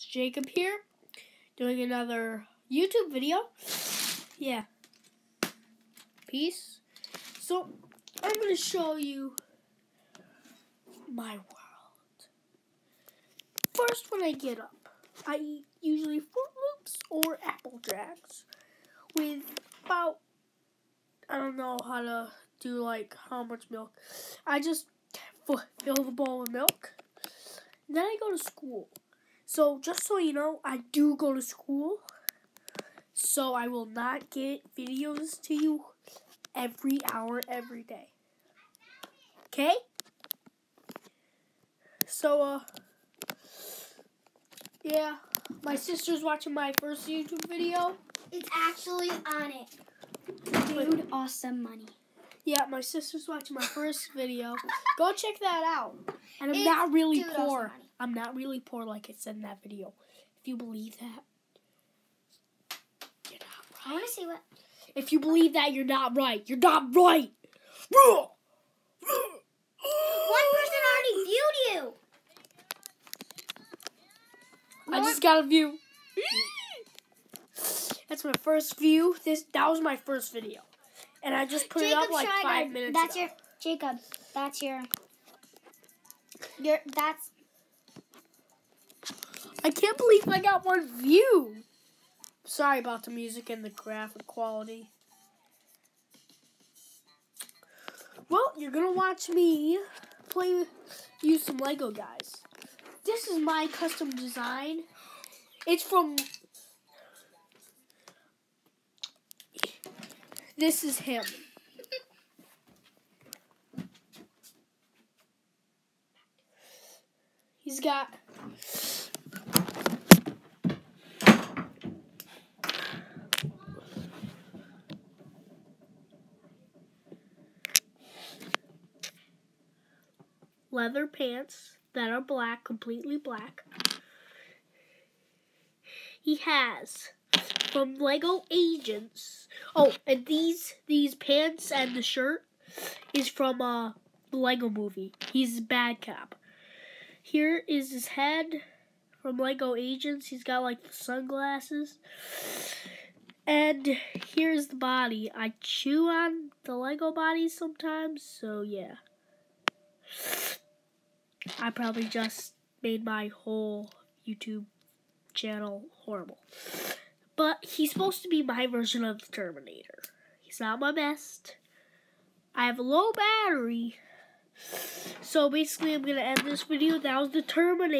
It's Jacob here, doing another YouTube video. Yeah. Peace. So, I'm going to show you my world. First, when I get up, I eat usually Froot Loops or Apple Jacks with about, I don't know how to do like how much milk. I just fill the bowl with milk. Then I go to school. So just so you know, I do go to school. So I will not get videos to you every hour, every day. Okay? So, uh, yeah, my sister's watching my first YouTube video. It's actually on it. Dude, awesome money. Yeah, my sister's watching my first video. Go check that out. And I'm It's not really awesome poor. money. I'm not really poor like it said in that video. If you believe that, you're not right. I want to see what. If you believe that, you're not right. You're not right. One person already viewed you. I just got a view. That's my first view. This that was my first video, and I just put it up Jacob like Schreiber, five minutes That's ago. your Jacob. That's your. Your that's I can't believe I got one view. Sorry about the music and the graphic quality. Well, you're gonna watch me play use some Lego guys. This is my custom design. It's from This is him. He's got leather pants that are black, completely black. He has from Lego Agents. Oh, and these these pants and the shirt is from uh the Lego movie. He's a bad cop. Here is his head from Lego Agents. He's got like the sunglasses. And here's the body. I chew on the Lego bodies sometimes, so yeah. I probably just made my whole YouTube channel horrible. But he's supposed to be my version of the Terminator. He's not my best. I have a low battery. So basically, I'm going to end this video. That was the Terminator.